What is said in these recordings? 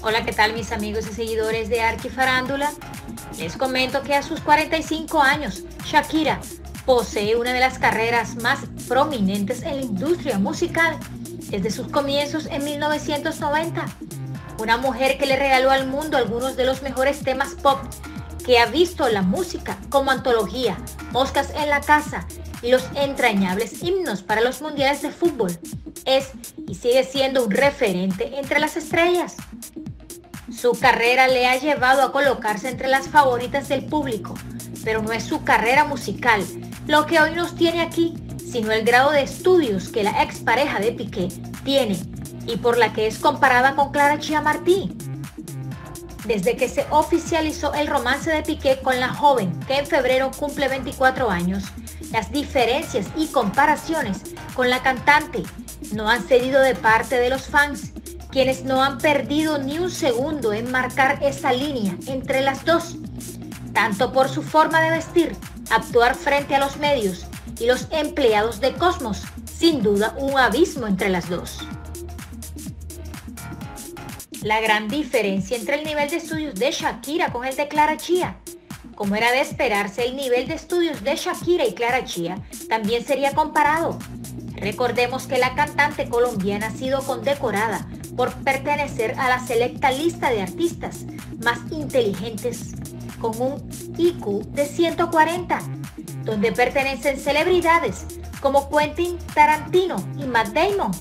Hola, ¿qué tal mis amigos y seguidores de Arqui Farándula? Les comento que a sus 45 años, Shakira posee una de las carreras más prominentes en la industria musical desde sus comienzos en 1990. Una mujer que le regaló al mundo algunos de los mejores temas pop que ha visto la música como antología, Moscas en la Casa y los entrañables himnos para los mundiales de fútbol. Es y sigue siendo un referente entre las estrellas. Su carrera le ha llevado a colocarse entre las favoritas del público, pero no es su carrera musical lo que hoy nos tiene aquí, sino el grado de estudios que la expareja de Piqué tiene y por la que es comparada con Clara Chiamartí. Desde que se oficializó el romance de Piqué con la joven, que en febrero cumple 24 años, las diferencias y comparaciones con la cantante no han cedido de parte de los fans, quienes no han perdido ni un segundo en marcar esa línea entre las dos, tanto por su forma de vestir, actuar frente a los medios y los empleados de Cosmos, sin duda un abismo entre las dos. La gran diferencia entre el nivel de estudios de Shakira con el de Clara Chía. Como era de esperarse, el nivel de estudios de Shakira y Clara Chía también sería comparado. Recordemos que la cantante colombiana ha sido condecorada por pertenecer a la selecta lista de artistas más inteligentes con un IQ de 140, donde pertenecen celebridades como Quentin Tarantino y Matt Damon.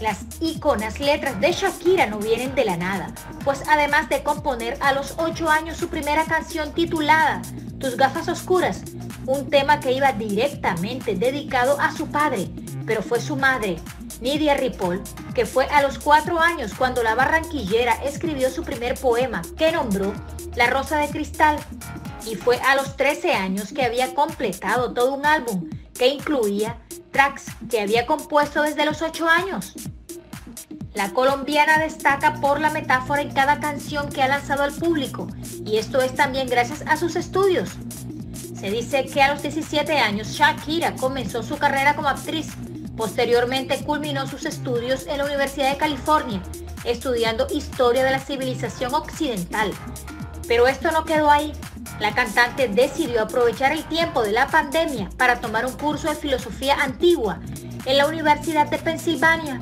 Las iconas letras de Shakira no vienen de la nada, pues además de componer a los 8 años su primera canción titulada Tus gafas oscuras, un tema que iba directamente dedicado a su padre, pero fue su madre, Nidia Ripoll, que fue a los 4 años cuando la barranquillera escribió su primer poema que nombró La Rosa de Cristal, y fue a los 13 años que había completado todo un álbum que incluía tracks que había compuesto desde los 8 años. La colombiana destaca por la metáfora en cada canción que ha lanzado al público y esto es también gracias a sus estudios. Se dice que a los 17 años Shakira comenzó su carrera como actriz. Posteriormente culminó sus estudios en la Universidad de California, estudiando historia de la civilización occidental. Pero esto no quedó ahí. La cantante decidió aprovechar el tiempo de la pandemia para tomar un curso de filosofía antigua en la Universidad de Pensilvania.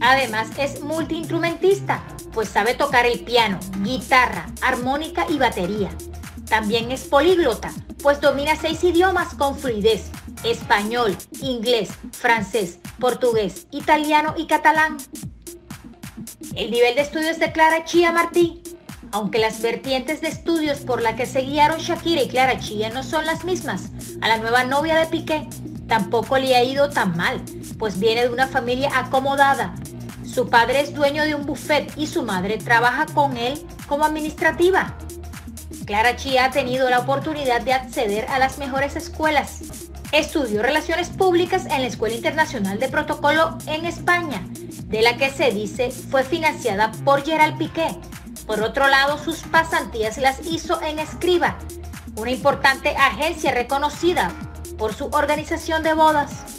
Además es multiinstrumentista, pues sabe tocar el piano, guitarra, armónica y batería. También es políglota, pues domina seis idiomas con fluidez, español, inglés, francés, portugués, italiano y catalán. El nivel de estudios de Clara Chía Martí aunque las vertientes de estudios por la que se guiaron Shakira y Clara Chía no son las mismas, a la nueva novia de Piqué tampoco le ha ido tan mal, pues viene de una familia acomodada. Su padre es dueño de un buffet y su madre trabaja con él como administrativa. Clara Chía ha tenido la oportunidad de acceder a las mejores escuelas. Estudió Relaciones Públicas en la Escuela Internacional de Protocolo en España, de la que se dice fue financiada por Gerald Piqué, por otro lado, sus pasantías las hizo en Escriba, una importante agencia reconocida por su organización de bodas.